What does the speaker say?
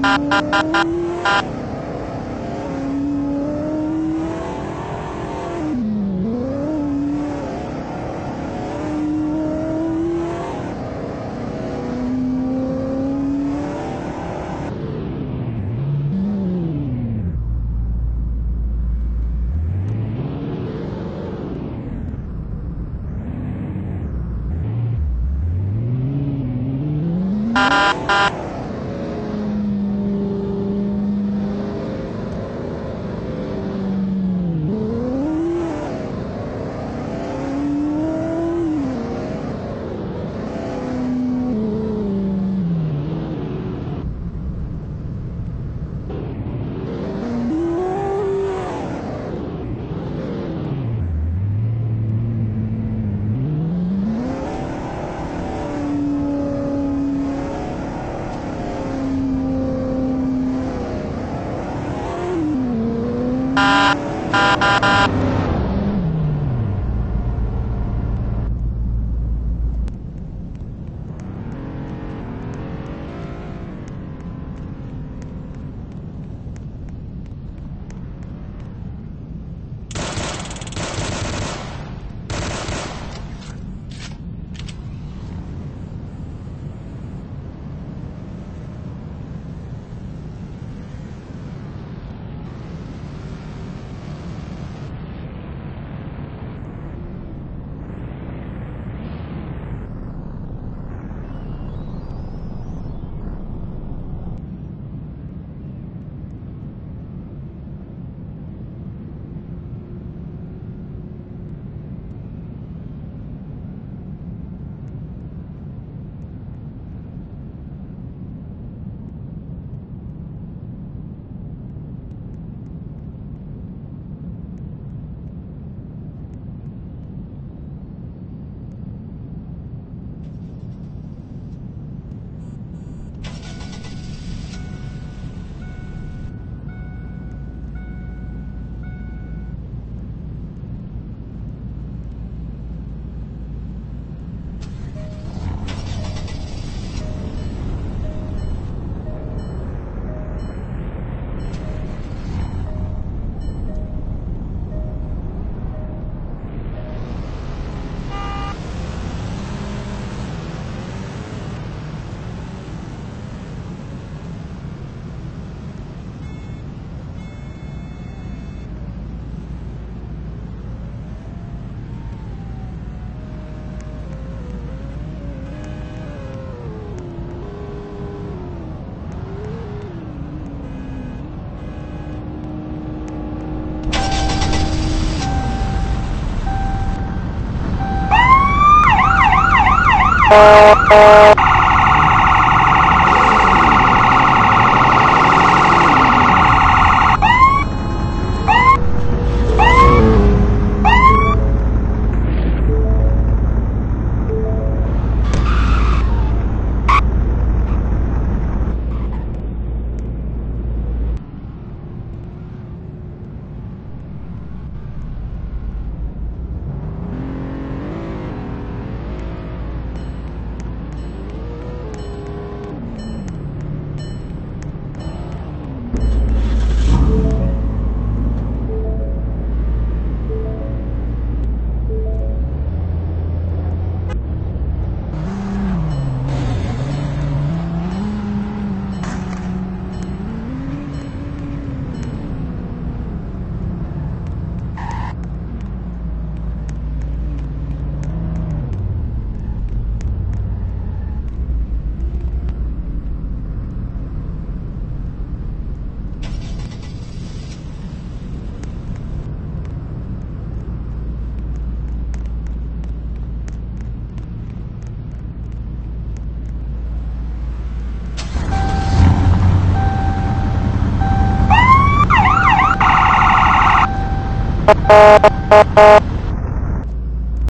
Ha ha ha ha! Oh, you